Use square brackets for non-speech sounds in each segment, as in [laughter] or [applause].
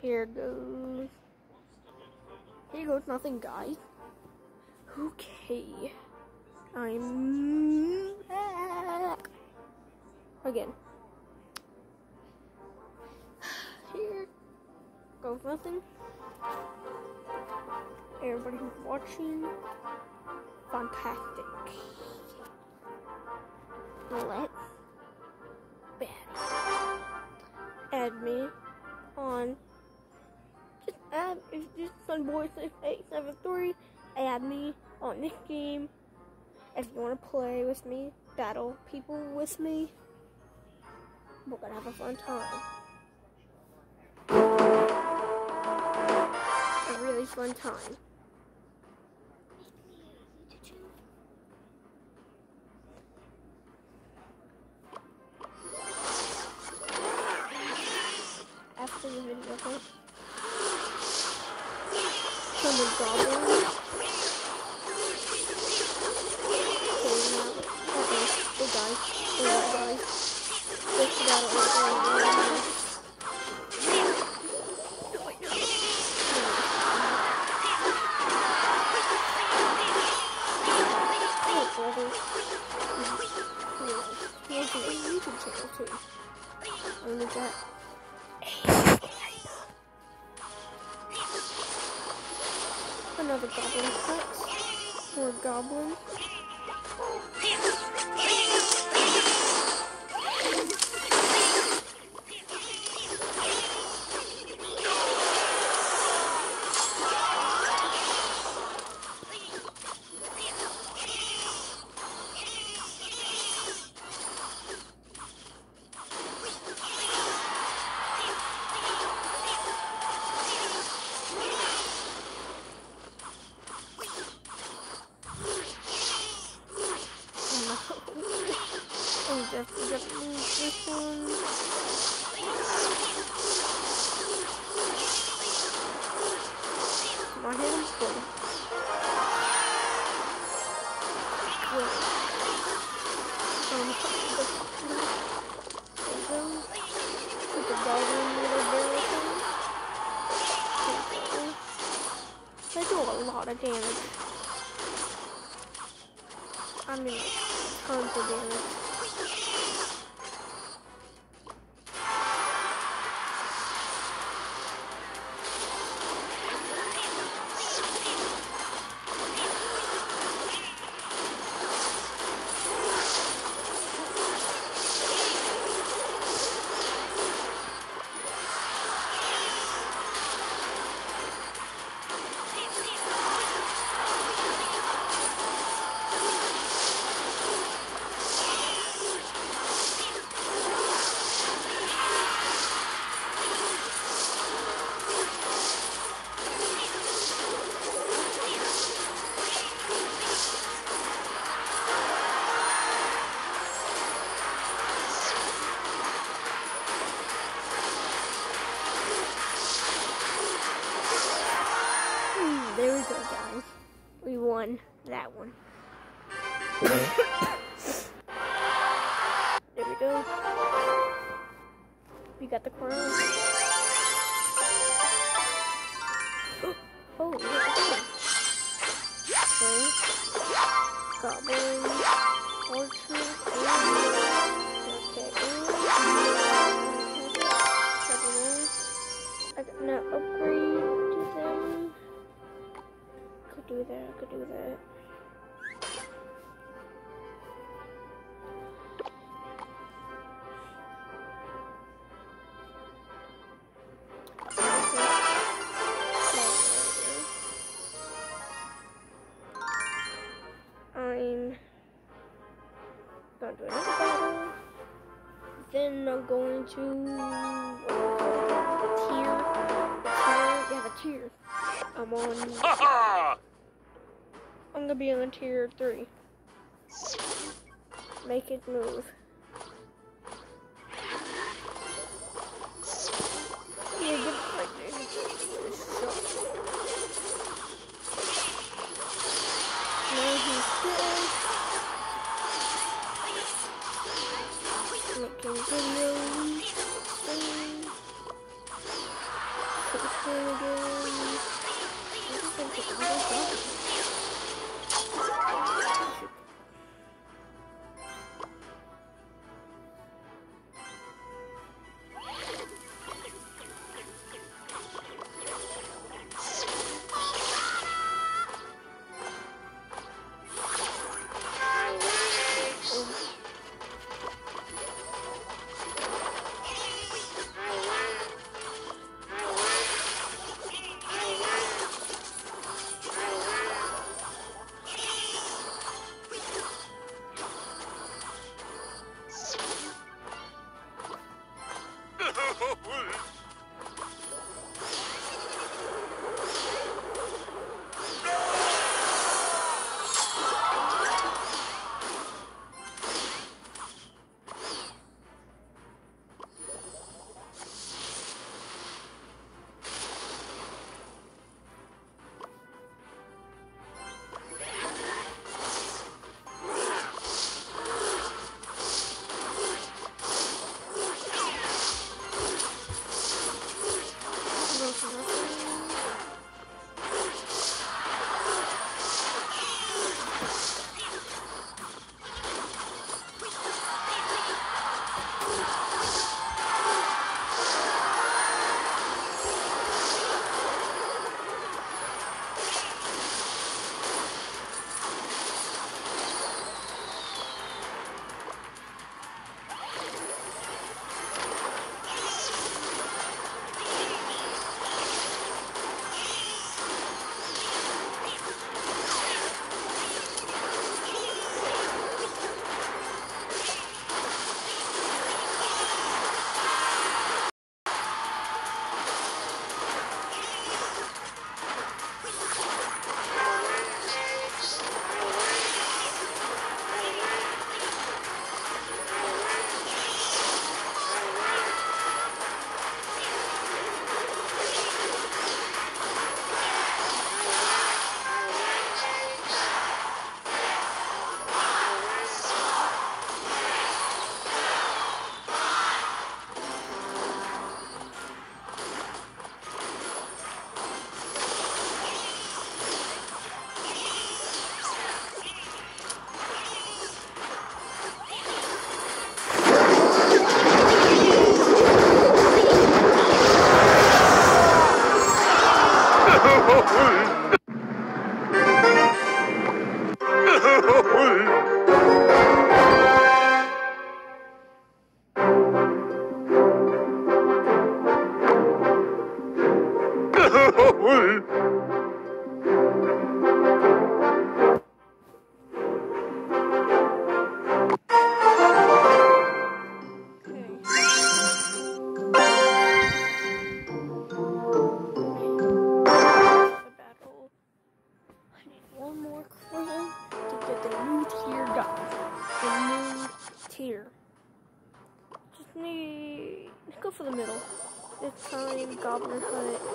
Here goes. Here goes nothing, guys. Okay. I'm back. Again. [sighs] Here goes nothing. Everybody who's watching, fantastic. Let's bet. Add me on. Um, just add, if this Sunnyboy 6873, add me on this game. If you want to play with me, battle people with me, we're gonna have a fun time. A really fun time. Someone goblin. Okay, little barrel thing. Okay. They do a lot of damage. I mean, tons of damage. We got the crown. Oh, we got the crown. Okay. Goblin. Orchard. Okay. I got no upgrade to them. Could do that, could do that. I'm going to uh, tier. Tier. Yeah, the tier. I'm on. I'm gonna be on tier three. Make it move. Making time, Goblin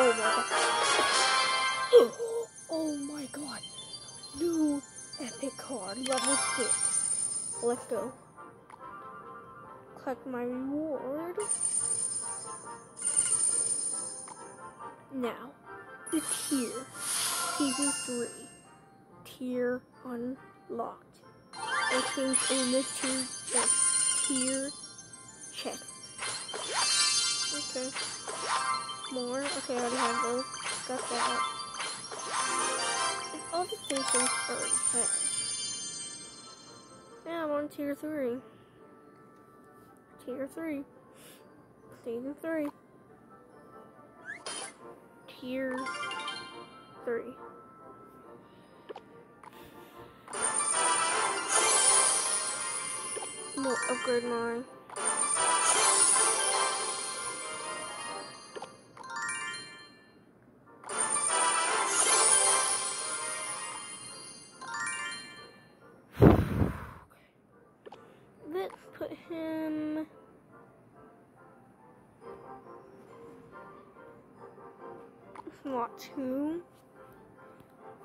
Oh my god. [gasps] oh my god. New epic card, level 6. Let's go. Collect my reward. Now, the tier. Season 3. Tier unlocked. I think in the tier, the tier check. Okay. More. Okay, I already have those. Got that. It's all the things I already have. Yeah, I'm on tier 3. Tier 3. Season 3. Tier 3. We'll upgrade mine. Lot 2.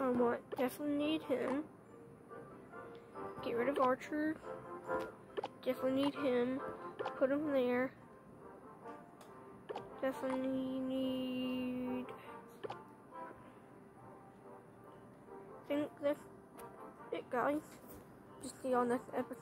I want definitely need him. Get rid of Archer. Definitely need him. Put him there. Definitely need... I think that's it, guys. Just see you on next episode.